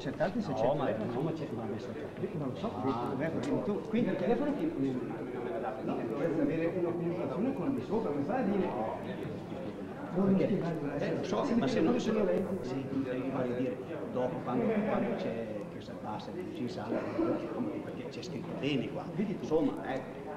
accertate se c'è No, ma il telefono. no, ma c'è ma messo Io Non lo so, vedo, vedo, tu- quindi il telefono ti no, dovresti avere una comunicazione con di sopra, mi fa a dire. Non Eh, lo so, ma se non sono lenti, sì, devi voglio dire, dopo quando, quando c'è che si abbassa ci sale, perché c'è scritto bene qua. Insomma, ecco.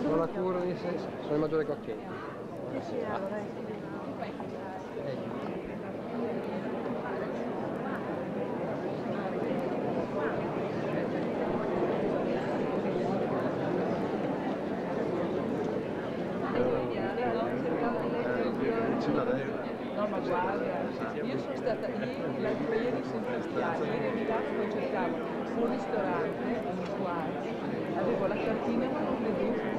Sono la cura di se, sono il maggiore Cocchetti. No, ma guarda, io sono stata ieri, l'altro ieri sempre a Stiani, ieri a Milano poi cercavo un ristorante un quarto, avevo la cartina ma non vedevo.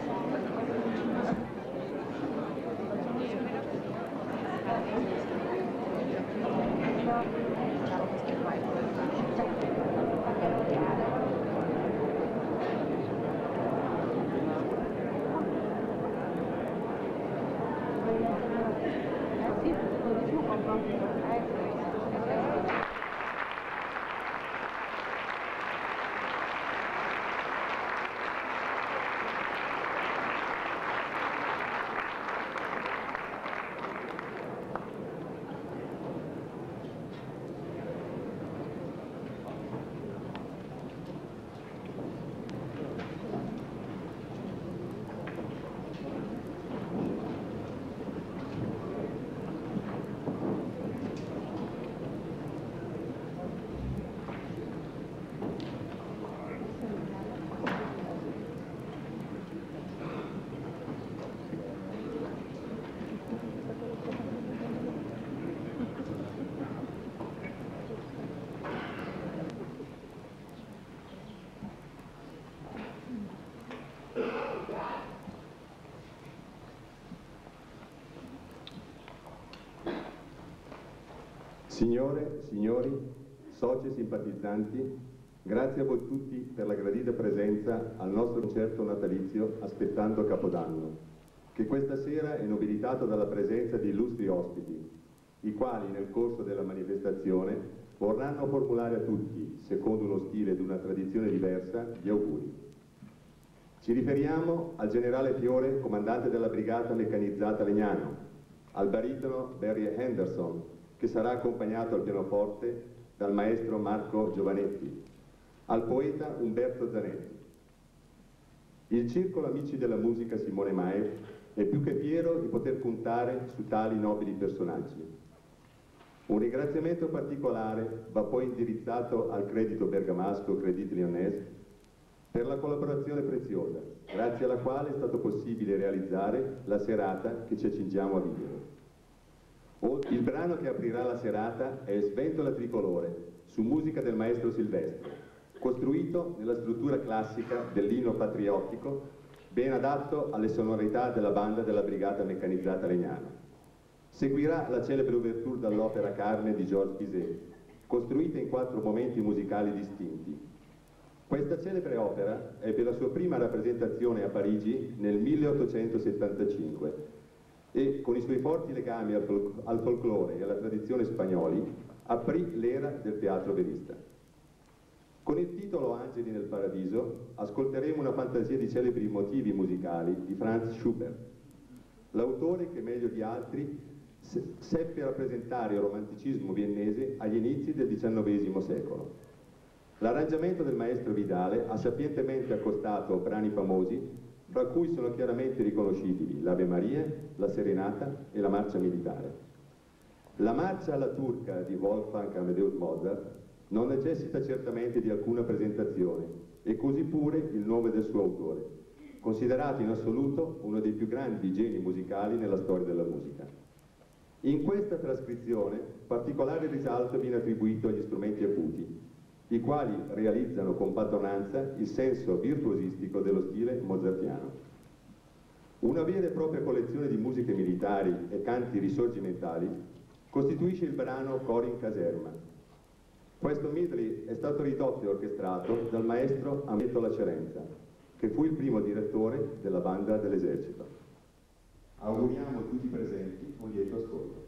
Signore, signori, soci e simpatizzanti, grazie a voi tutti per la gradita presenza al nostro concerto natalizio aspettando Capodanno, che questa sera è nobilitato dalla presenza di illustri ospiti, i quali nel corso della manifestazione vorranno formulare a tutti, secondo uno stile ed una tradizione diversa, gli auguri. Ci riferiamo al generale Fiore, comandante della brigata meccanizzata Legnano, al baritono Barry Henderson, che sarà accompagnato al pianoforte dal maestro Marco Giovanetti, al poeta Umberto Zanetti. Il Circolo Amici della Musica Simone Mae è più che fiero di poter puntare su tali nobili personaggi. Un ringraziamento particolare va poi indirizzato al Credito Bergamasco Credit Lyonnais per la collaborazione preziosa, grazie alla quale è stato possibile realizzare la serata che ci accingiamo a vivere. Il brano che aprirà la serata è Sventola tricolore, su musica del maestro Silvestro, costruito nella struttura classica dell'inno patriottico, ben adatto alle sonorità della banda della Brigata Meccanizzata Legnana. Seguirà la celebre ouverture dall'opera Carme di Georges Bizet, costruita in quattro momenti musicali distinti. Questa celebre opera ebbe la sua prima rappresentazione a Parigi nel 1875 e con i suoi forti legami al, fol al folklore e alla tradizione spagnoli aprì l'era del teatro verista. Con il titolo Angeli nel Paradiso ascolteremo una fantasia di celebri motivi musicali di Franz Schubert, l'autore che meglio di altri seppe rappresentare il romanticismo viennese agli inizi del XIX secolo. L'arrangiamento del maestro Vidale ha sapientemente accostato brani famosi fra cui sono chiaramente riconoscibili l'Ave Maria, la Serenata e la Marcia Militare. La marcia alla turca di Wolfgang Amadeus Mozart non necessita certamente di alcuna presentazione e così pure il nome del suo autore, considerato in assoluto uno dei più grandi geni musicali nella storia della musica. In questa trascrizione particolare risalto viene attribuito agli strumenti acuti, i quali realizzano con padronanza il senso virtuosistico dello stile mozartiano. Una vera e propria collezione di musiche militari e canti risorgimentali costituisce il brano Cori in caserma. Questo medley è stato ridotto e orchestrato dal maestro Ameto Lacerenza, che fu il primo direttore della banda dell'esercito. Auguriamo a tutti i presenti un lieto ascolto.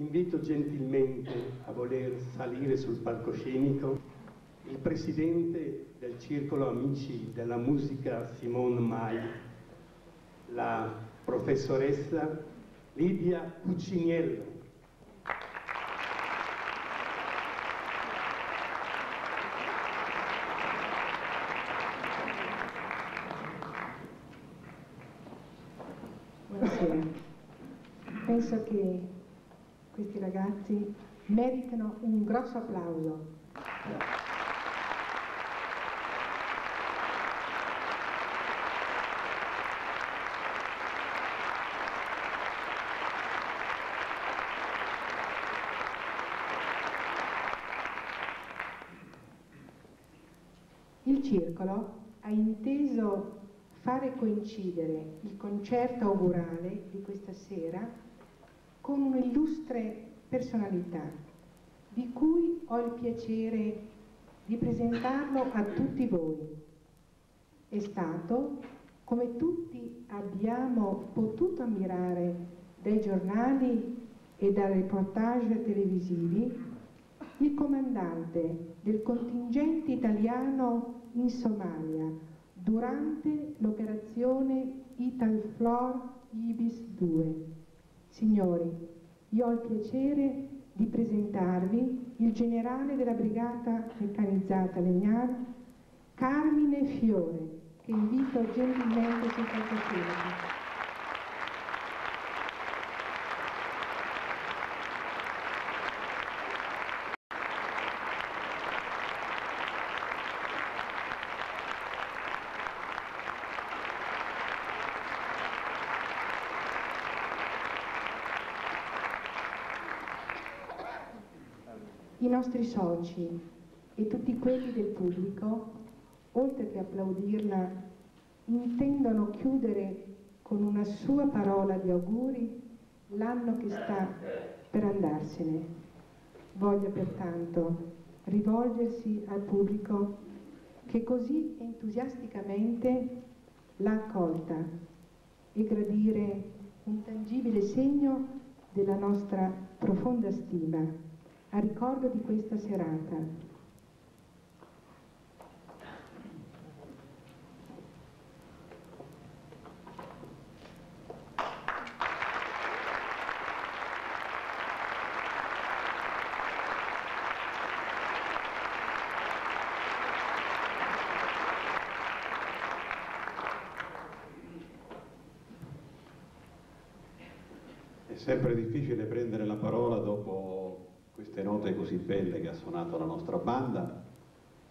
Invito gentilmente a voler salire sul palcoscenico il presidente del Circolo Amici della Musica Simone Mai, la professoressa Lidia Cuciniello. Ragazzi meritano un grosso applauso. Il circolo ha inteso fare coincidere il concerto augurale di questa sera con un'illustre personalità di cui ho il piacere di presentarlo a tutti voi. È stato, come tutti abbiamo potuto ammirare dai giornali e dai reportage televisivi, il comandante del contingente italiano in Somalia durante l'operazione Italflor Ibis 2. Signori, io ho il piacere di presentarvi il generale della brigata meccanizzata Legnana, Carmine Fiore, che invito gentilmente sul palcoscenico. I nostri soci e tutti quelli del pubblico, oltre che applaudirla, intendono chiudere con una sua parola di auguri l'anno che sta per andarsene. Voglio pertanto rivolgersi al pubblico che così entusiasticamente l'ha accolta e gradire un tangibile segno della nostra profonda stima a ricordo di questa serata. È sempre difficile prendere la parola dopo queste note così belle che ha suonato la nostra banda,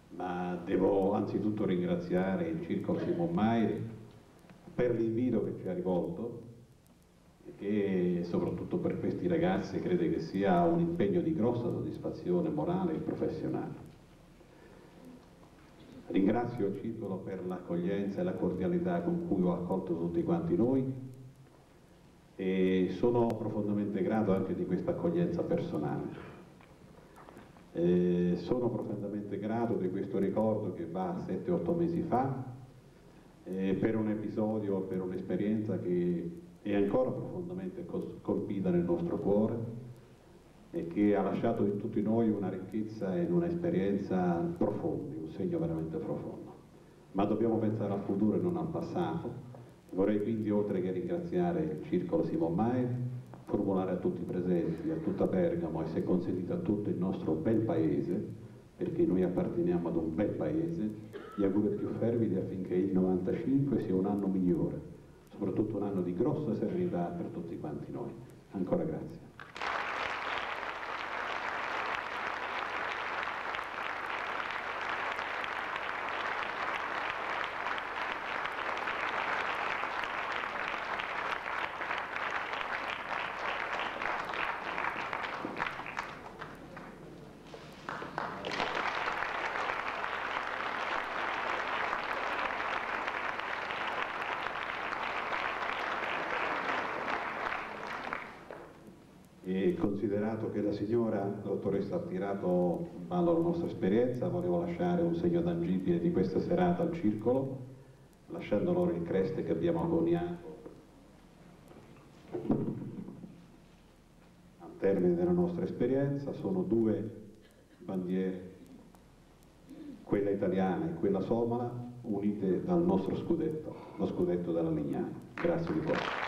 ma devo anzitutto ringraziare il Circolo Simon Mairi per l'invito che ci ha rivolto e che soprattutto per questi ragazzi crede che sia un impegno di grossa soddisfazione morale e professionale. Ringrazio il Circolo per l'accoglienza e la cordialità con cui ho accolto tutti quanti noi e sono profondamente grato anche di questa accoglienza personale. Eh, sono profondamente grato di questo ricordo che va 7-8 mesi fa eh, per un episodio, per un'esperienza che è ancora profondamente colpita nel nostro cuore e che ha lasciato in tutti noi una ricchezza e un'esperienza profondi, un segno veramente profondo. Ma dobbiamo pensare al futuro e non al passato. Vorrei quindi, oltre che ringraziare il Circolo Simon Maier, formulare a tutti i presenti, a tutta Bergamo e se consentito a tutto il nostro bel paese, perché noi apparteniamo ad un bel paese, gli auguri più fervidi affinché il 95 sia un anno migliore, soprattutto un anno di grossa serenità per tutti quanti noi. Ancora grazie. E considerato che la signora dottoressa ha tirato in ballo la nostra esperienza, volevo lasciare un segno tangibile di questa serata al circolo, lasciando loro il creste che abbiamo agoniato termine della nostra esperienza, sono due bandiere, quella italiana e quella somala, unite dal nostro scudetto, lo scudetto della Lignana. Grazie di cuore.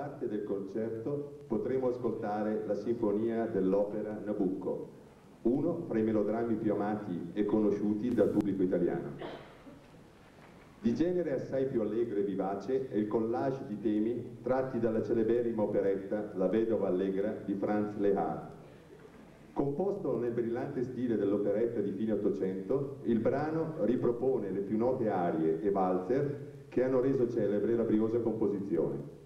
Parte del concerto potremo ascoltare la sinfonia dell'opera Nabucco, uno fra i melodrammi più amati e conosciuti dal pubblico italiano. Di genere assai più allegro e vivace è il collage di temi tratti dalla celeberrima operetta La vedova allegra di Franz Lehár. Composto nel brillante stile dell'operetta di fine Ottocento, il brano ripropone le più note arie e valzer che hanno reso celebre la briosa composizione.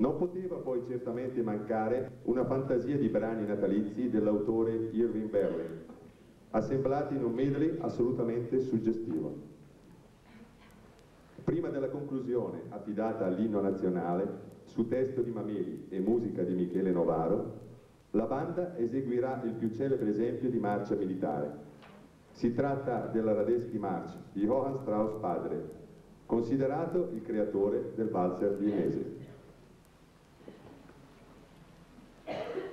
Non poteva poi certamente mancare una fantasia di brani natalizi dell'autore Irving Berlin, assemblati in un medley assolutamente suggestivo. Prima della conclusione, affidata all'inno nazionale, su testo di Mameli e musica di Michele Novaro, la banda eseguirà il più celebre esempio di marcia militare. Si tratta della Radetzky March di Johann Strauss padre, considerato il creatore del valzer viennese. Thank you.